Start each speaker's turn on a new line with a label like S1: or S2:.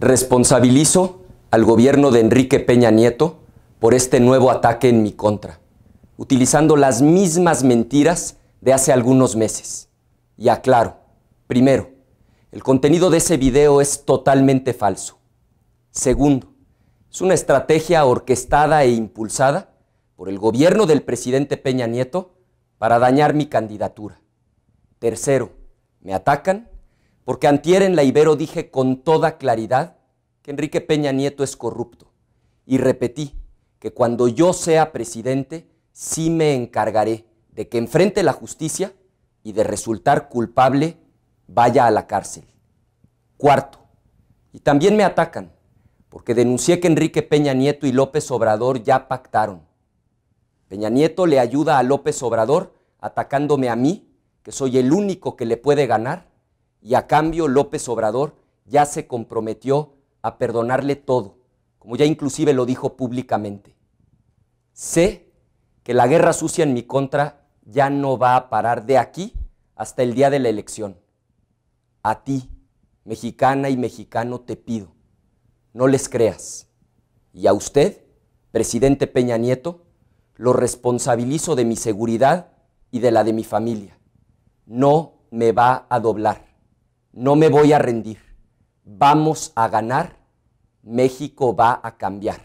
S1: Responsabilizo al gobierno de Enrique Peña Nieto por este nuevo ataque en mi contra, utilizando las mismas mentiras de hace algunos meses. Y aclaro, primero, el contenido de ese video es totalmente falso. Segundo, es una estrategia orquestada e impulsada por el gobierno del presidente Peña Nieto para dañar mi candidatura. Tercero, me atacan porque antier en la Ibero dije con toda claridad que Enrique Peña Nieto es corrupto y repetí que cuando yo sea presidente sí me encargaré de que enfrente la justicia y de resultar culpable vaya a la cárcel. Cuarto, y también me atacan porque denuncié que Enrique Peña Nieto y López Obrador ya pactaron. Peña Nieto le ayuda a López Obrador atacándome a mí, que soy el único que le puede ganar, y a cambio López Obrador ya se comprometió a perdonarle todo, como ya inclusive lo dijo públicamente. Sé que la guerra sucia en mi contra ya no va a parar de aquí hasta el día de la elección. A ti, mexicana y mexicano, te pido, no les creas. Y a usted, presidente Peña Nieto, lo responsabilizo de mi seguridad y de la de mi familia. No me va a doblar, no me voy a rendir. Vamos a ganar, México va a cambiar.